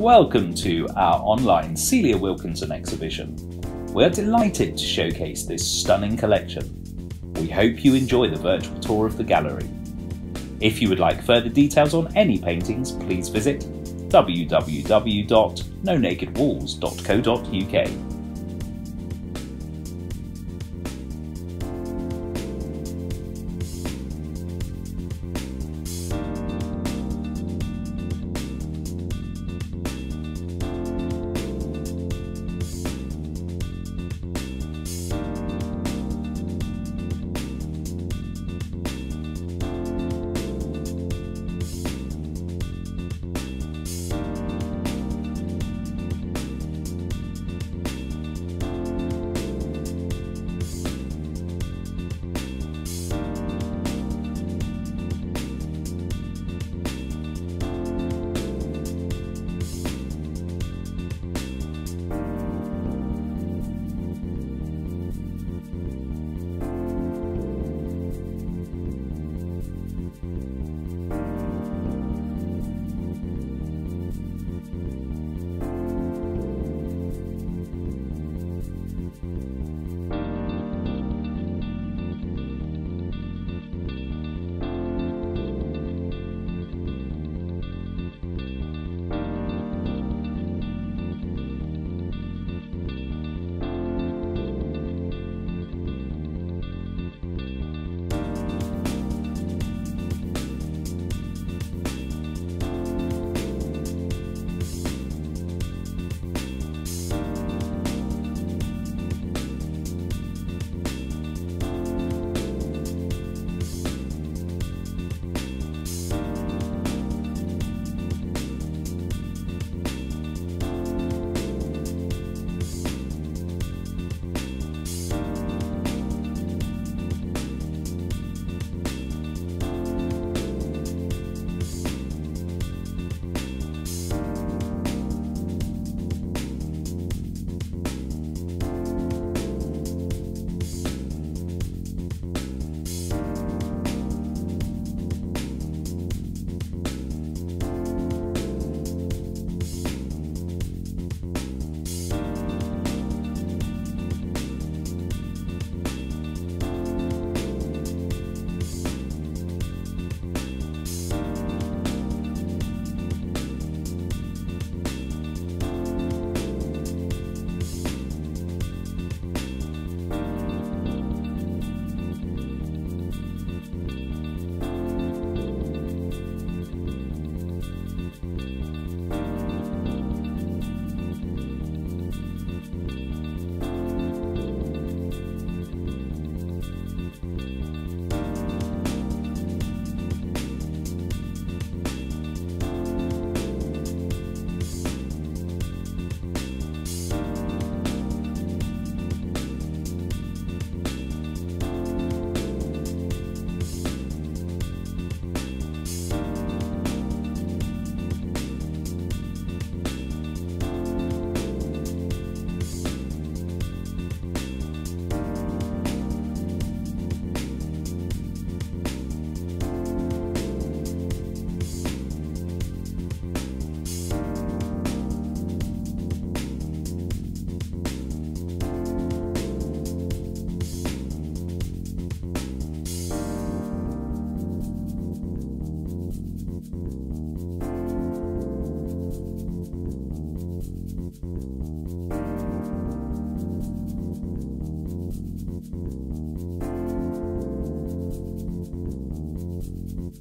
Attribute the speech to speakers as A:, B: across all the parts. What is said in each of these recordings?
A: Welcome to our online Celia Wilkinson exhibition. We're delighted to showcase this stunning collection. We hope you enjoy the virtual tour of the gallery. If you would like further details on any paintings, please visit www.nonakedwalls.co.uk.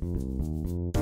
A: う。